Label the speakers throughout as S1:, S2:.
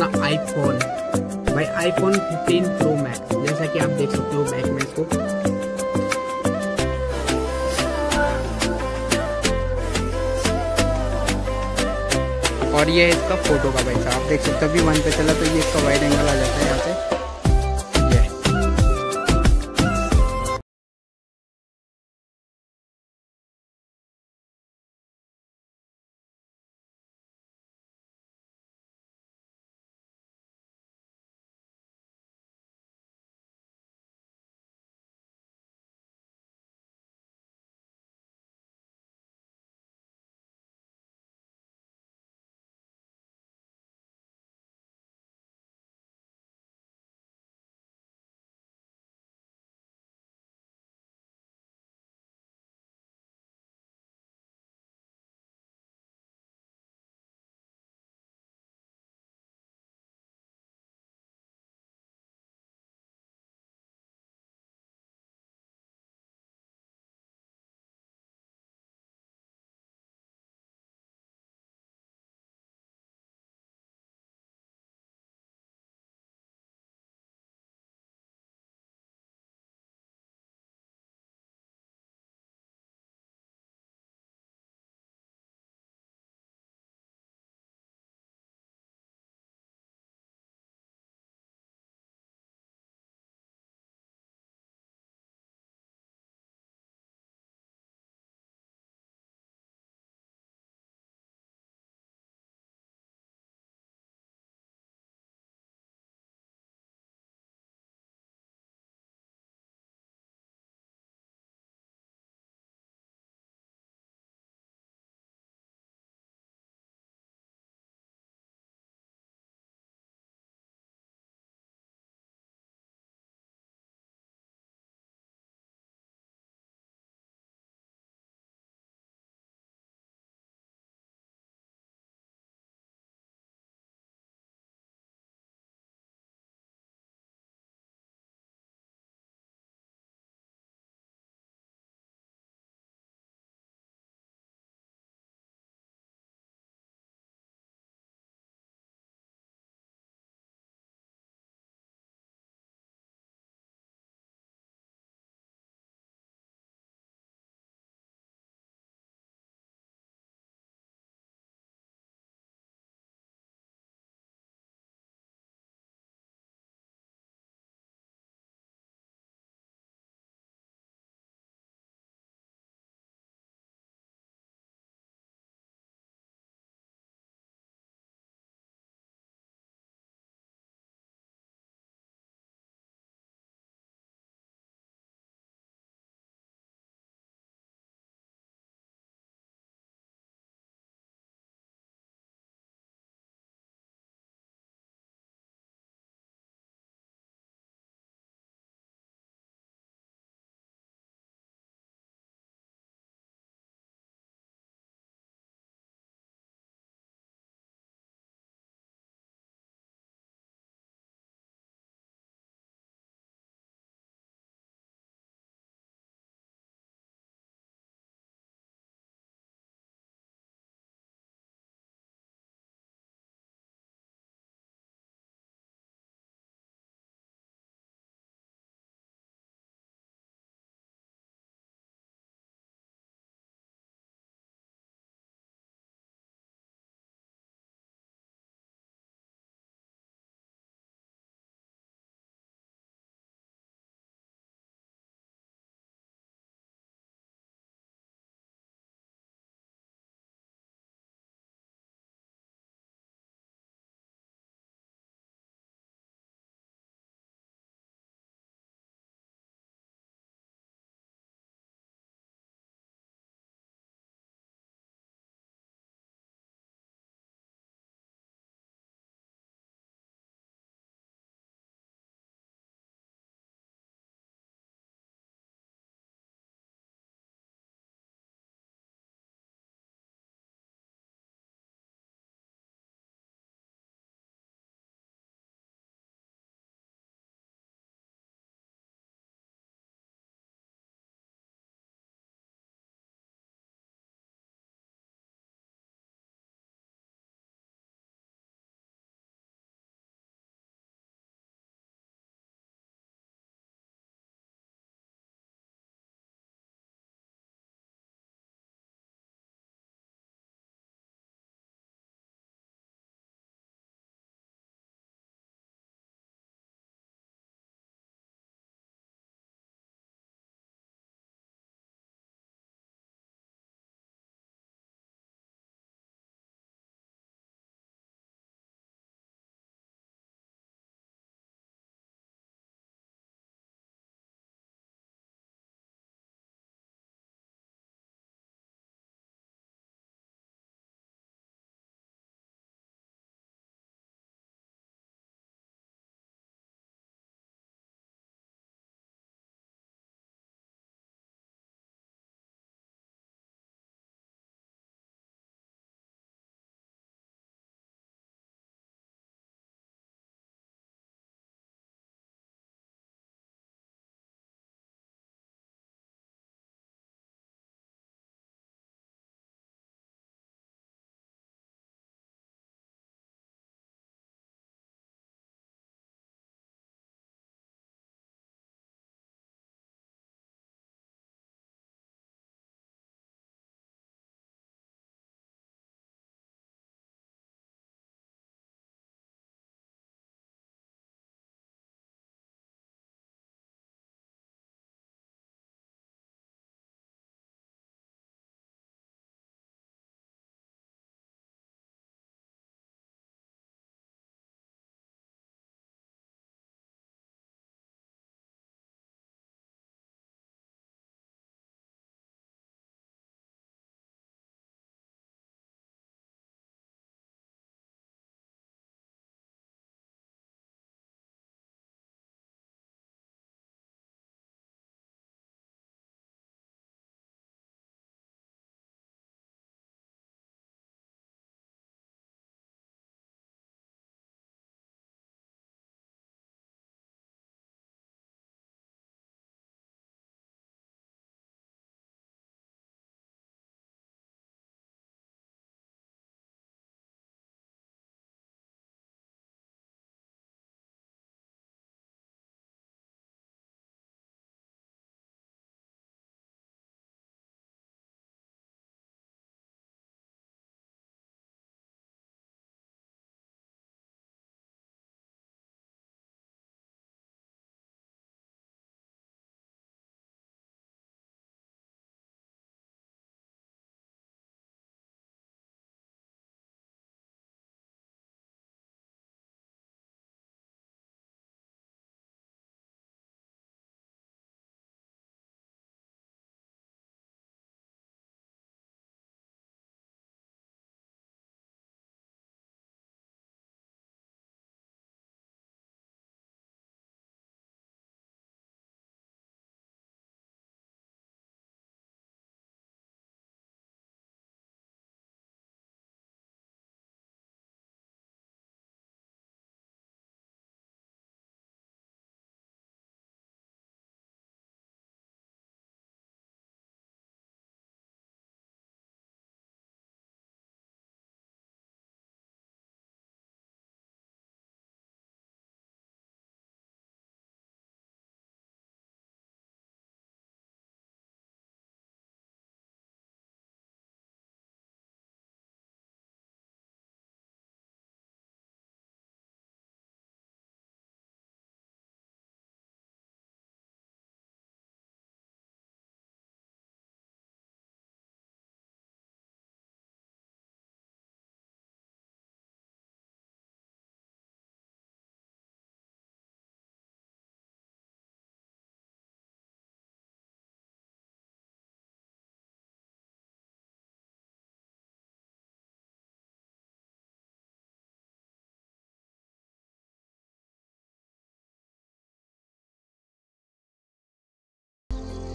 S1: अपना आईफोन भाई iPhone 15 pro max जैसा कि आप देख सकते हो बैक में इसको। और ये इसका फ़ोटो का भाई साहब, आप देख सकते हो, अभी वन पे चला तो ये इसका वाइड एंगल आ जाता है यहाँ से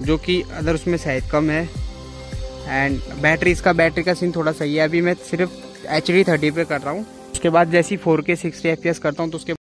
S1: जो कि अदर उसमें शायद कम है। एंड बैटरी इसका बैटरी का सीन थोड़ा सही है। अभी मैं सिर्फ़ एच डी थर्टी पे कर रहा हूँ। उसके बाद जैसी फोर के सिक्सटी एफ़ करता हूँ तो उसके